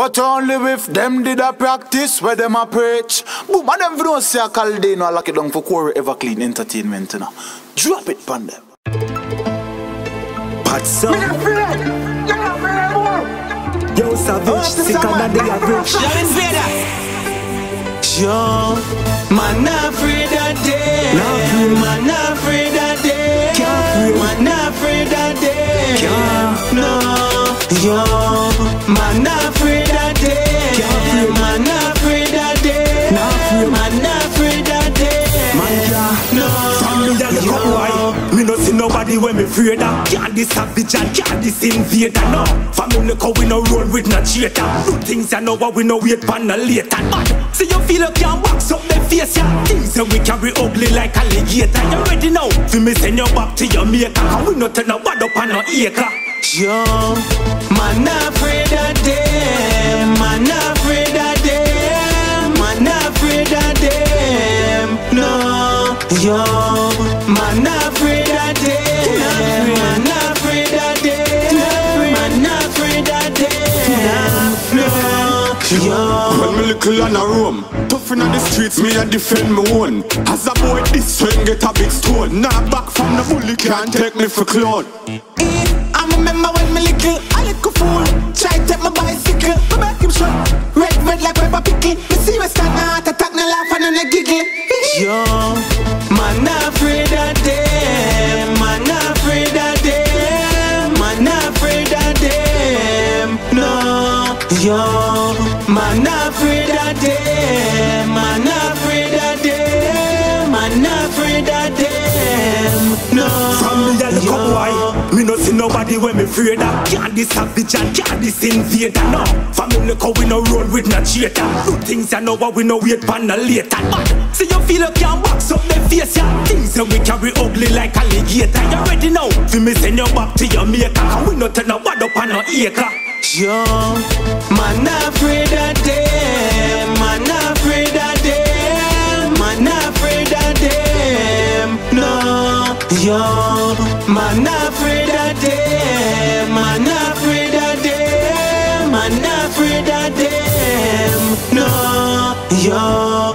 But only with them did I practice where them a preach. Boom, and them if you don't see a Caldino, I lock it down for Corey Eva Clean Entertainment, you know. Drop it on them. Bad song. Yo, savage, sicker than the average. Young Invaydah. Yo, Man not afraid of them. Not. Man not afraid of them. Can't afraid. Man not afraid of them. Can't. No. Yo. Man not afraid nobody when me afraid of Can't this savage and can't this Invaydah No, from me we no roll with no traitor. Do things I know what we no wait for no later. But, see you feel you can wax up the face ya Things that we carry ugly like alligator. You ready now? Feel me send you back to your maker. And we no turn no bad up on no acre. Yo, man afraid of them, man afraid of them, man afraid of them, no. Yo, man not afraid of them, When me little and a roam Tough inna the streets, me a defend me own. As a boy, this swing get a big stone. Now back from the bully, can't take me for clown I remember when me little, a little fool. Try to take my bicycle, me make him shot Red, red like pepper pickle Me see we start now, heart attack, no laugh and no giggle. Yo, man not afraid of them. Man not afraid of them. Man not afraid of them. No, yo Man afraid of them Man afraid of them Man afraid of them No, From the yo. cup wine Me no see nobody when me afraid of Can't this savage and can't this Invaydah? No, from look how we no roll with no traitor Do things I know what we no wait for no later. But, see you feel you can wax up the face ya. Things that we carry ugly like alligator. You ready now? Feel me send you back to your maker. We no turn no bad up on no acre Yo, man, afraid of them. Man, afraid of them. Man, afraid of them. No, yo, man, afraid of them. Man, afraid of them. Man, afraid of them. No, yo.